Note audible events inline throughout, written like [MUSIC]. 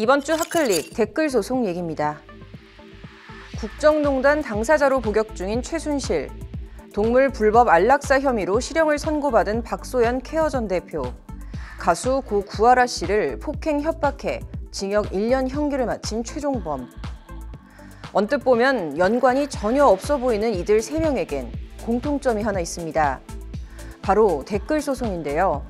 이번 주 핫클릭 댓글 소송 얘기입니다. 국정농단 당사자로 복역 중인 최순실, 동물 불법 안락사 혐의로 실형을 선고받은 박소연 케어 전 대표, 가수 고 구하라 씨를 폭행 협박해 징역 1년 형기를 마친 최종범. 언뜻 보면 연관이 전혀 없어 보이는 이들 3명에겐 공통점이 하나 있습니다. 바로 댓글 소송인데요.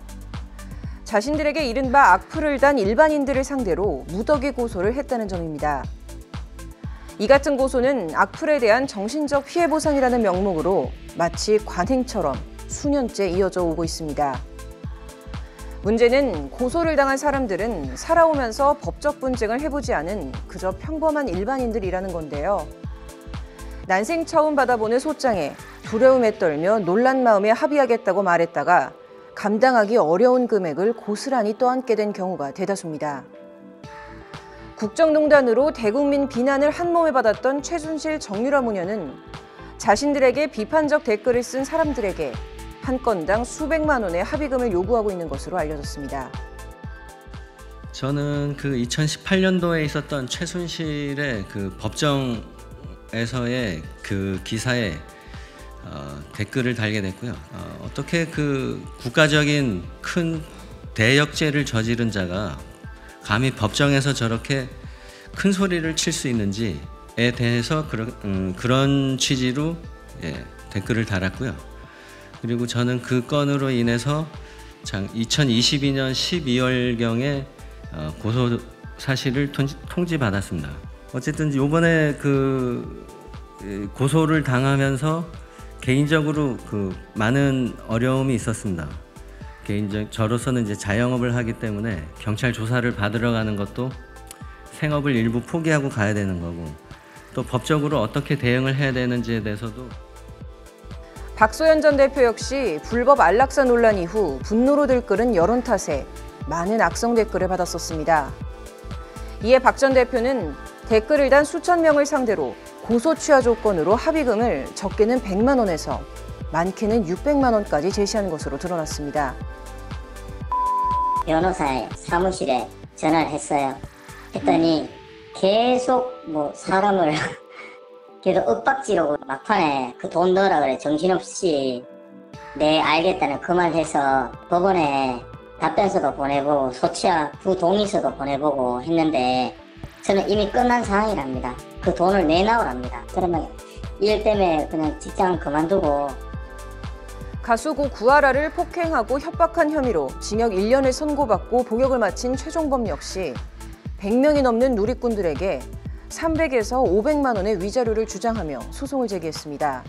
자신들에게 이른바 악플을 단 일반인들을 상대로 무더기 고소를 했다는 점입니다. 이 같은 고소는 악플에 대한 정신적 피해 보상이라는 명목으로 마치 관행처럼 수년째 이어져 오고 있습니다. 문제는 고소를 당한 사람들은 살아오면서 법적 분쟁을 해보지 않은 그저 평범한 일반인들이라는 건데요. 난생 처음 받아보는 소장에 두려움에 떨며 놀란 마음에 합의하겠다고 말했다가 감당하기 어려운 금액을 고스란히 떠안게 된 경우가 대다수입니다. 국정농단으로 대국민 비난을 한몸에 받았던 최순실 정유라 무녀는 자신들에게 비판적 댓글을 쓴 사람들에게 한 건당 수백만 원의 합의금을 요구하고 있는 것으로 알려졌습니다. 저는 그 2018년도에 있었던 최순실의 그 법정에서의 그 기사에 어, 댓글을 달게 됐고요. 어, 떻게그 국가적인 큰 대역죄를 저지른 자가 감히 법정에서 저렇게 큰 소리를 칠 수 있는지에 대해서 그런, 음, 그런 취지로 예, 댓글을 달았고요. 그리고 저는 그 건으로 인해서 2022년 12월경에 어, 고소 사실을 통지 받았습니다. 어쨌든 이번에 그 고소를 당하면서 개인적으로 그 많은 어려움이 있었습니다. 개인적 저로서는 이제 자영업을 하기 때문에 경찰 조사를 받으러 가는 것도 생업을 일부 포기하고 가야 되는 거고 또 법적으로 어떻게 대응을 해야 되는지에 대해서도 박소연 전 대표 역시 불법 안락사 논란 이후 분노로 들끓은 여론 탓에 많은 악성 댓글을 받았었습니다. 이에 박 전 대표는 댓글을 단 수천 명을 상대로 고소 취하 조건으로 합의금을 적게는 100만 원에서 많게는 600만 원까지 제시한 것으로 드러났습니다. 변호사의 사무실에 전화를 했어요. 했더니 계속 뭐 사람을 [LAUGHS] 계속 윽박지르고 막판에 그 돈 넣으라 그래 정신없이 네 알겠다는 그 말 해서 법원에 답변서도 보내보고 소치아 부동의서도 보내보고 했는데 저는 이미 끝난 상황이랍니다. 그 돈을 내놔오랍니다. 그러면 일 때문에 그냥 직장 그만두고 가수 고 구하라를 폭행하고 협박한 혐의로 징역 1년을 선고받고 복역을 마친 최종범 역시 100명이 넘는 누리꾼들에게 300에서 500만 원의 위자료를 주장하며 소송을 제기했습니다.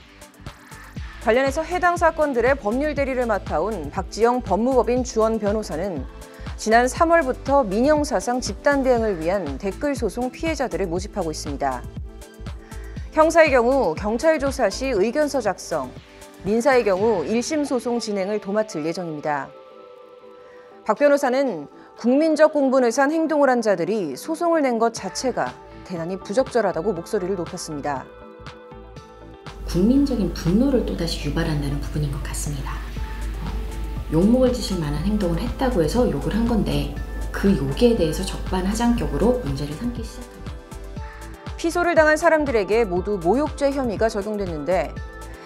관련해서 해당 사건들의 법률 대리를 맡아온 박지영 법무법인 주원 변호사는 지난 3월부터 민영사상 집단 대응을 위한 댓글 소송 피해자들을 모집하고 있습니다. 형사의 경우 경찰 조사 시 의견서 작성, 민사의 경우 1심 소송 진행을 도맡을 예정입니다. 박 변호사는 국민적 공분을 산 행동을 한 자들이 소송을 낸 것 자체가 대단히 부적절하다고 목소리를 높였습니다. 국민적인 분노를 또다시 유발한다는 부분인 것 같습니다. 욕먹을 짓을 만한 행동을 했다고 해서 욕을 한 건데 그 욕에 대해서 적반하장격으로 문제를 삼기 시작합니다. 피소를 당한 사람들에게 모두 모욕죄 혐의가 적용됐는데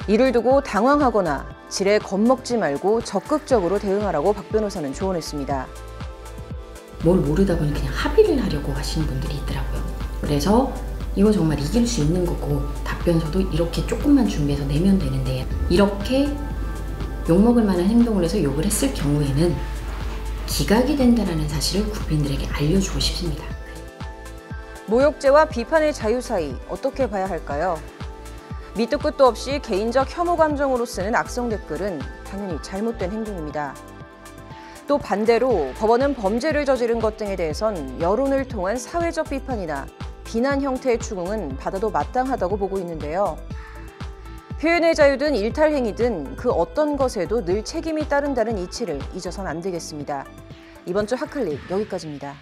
이를 두고 당황하거나 지레 겁먹지 말고 적극적으로 대응하라고 박 변호사는 조언했습니다. 뭘 모르다 보니 그냥 합의를 하려고 하시는 분들이 있더라고요. 그래서 이거 정말 이길 수 있는 거고 답변서도 이렇게 조금만 준비해서 내면 되는데 이렇게 욕먹을 만한 행동을 해서 욕을 했을 경우에는 기각이 된다는 사실을 국민들에게 알려주고 싶습니다. 모욕죄와 비판의 자유 사이 어떻게 봐야 할까요? 밑도 끝도 없이 개인적 혐오 감정으로 쓰는 악성 댓글은 당연히 잘못된 행동입니다. 또 반대로 법원은 범죄를 저지른 것 등에 대해선 여론을 통한 사회적 비판이나 비난 형태의 추궁은 받아도 마땅하다고 보고 있는데요. 표현의 자유든 일탈 행위든 그 어떤 것에도 늘 책임이 따른다는 이치를 잊어선 안 되겠습니다. 이번 주 핫클릭 여기까지입니다.